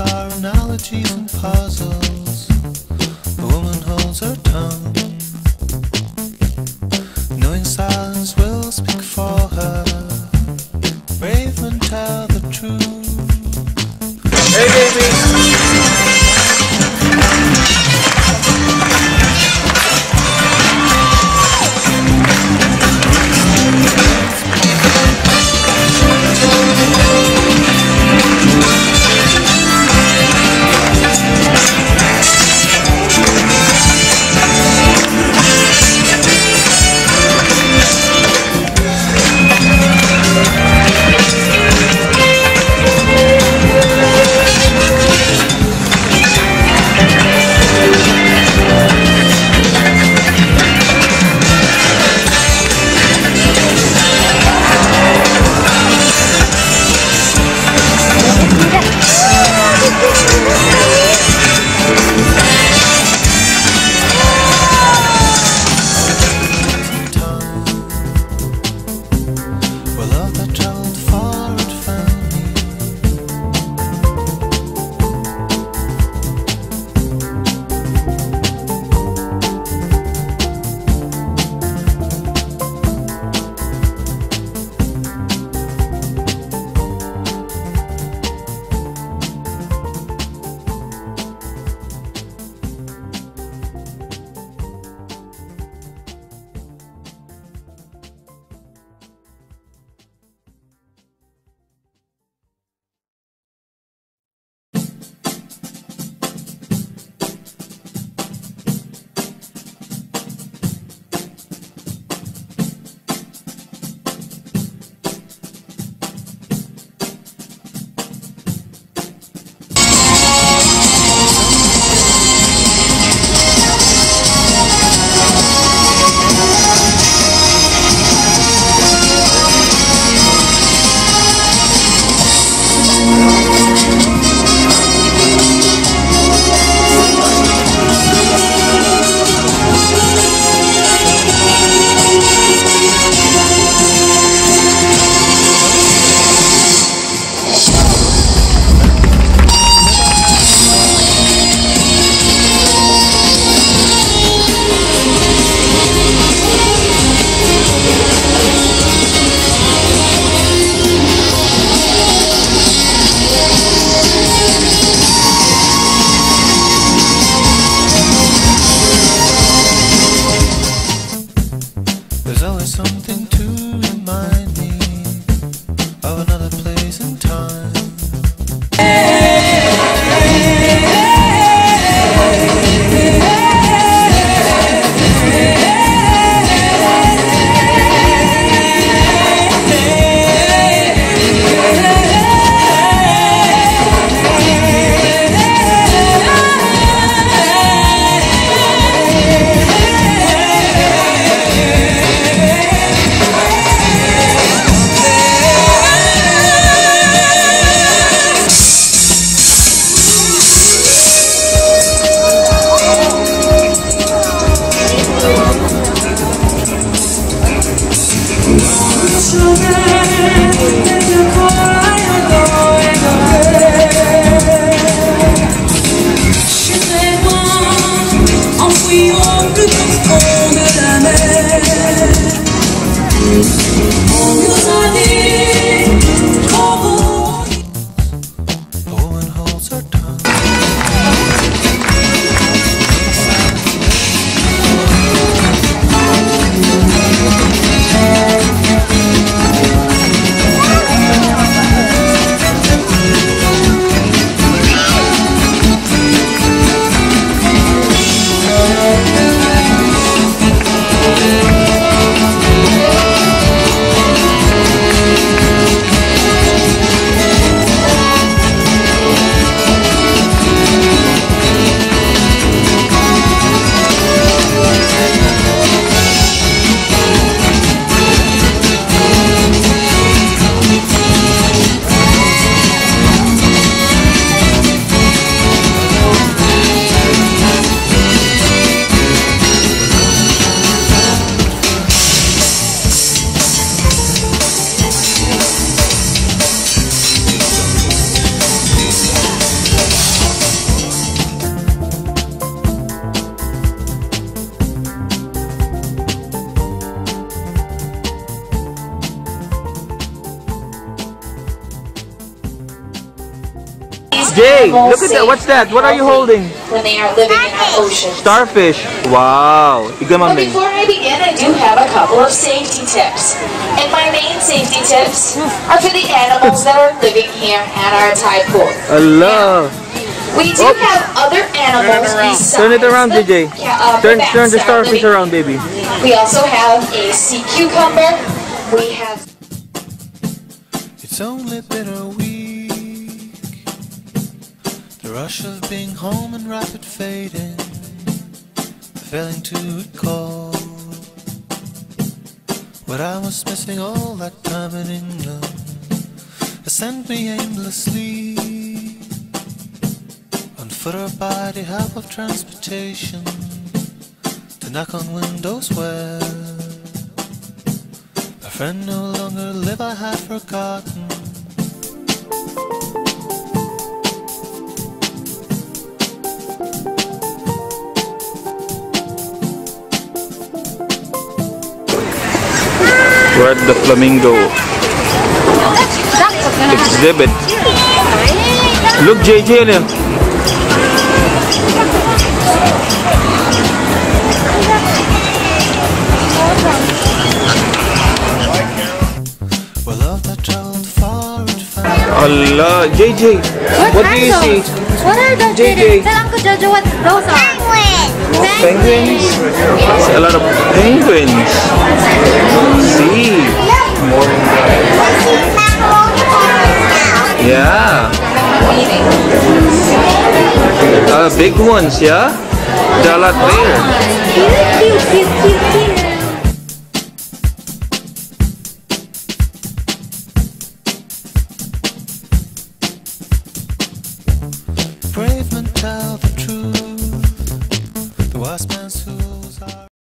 are analogies and puzzles. The woman holds her tongue, knowing silence don't fall There's always something to remind Oh, good, oh, good, oh, good, look at that. What's that? What are you holding? When they are living in our oceans. Starfish. Wow. Iga But before I begin, I do have a couple of safety tips. And my main safety tips are for the animals that are living here at our tide pool. Allah. We do Oops. have other animals besides Turn it around, the, JJ. ca- uh, Turn, bats turn the starfish around, baby. We also have a sea cucumber. We have It's only been a week. The rush of being home and rapid fading, failing to recall what I was missing all that time in England. It sent me aimlessly on foot or by the help of transportation to knock on windows where a friend no longer live I had forgotten. At the flamingo exhibit. Look, JJ, fast. Allah, JJ. What do you see? What are those? JJ. Tell Uncle Jojo what those are. Penguins. Penguins? See a lot of penguins. Uh, big ones, yeah? There are a lot there.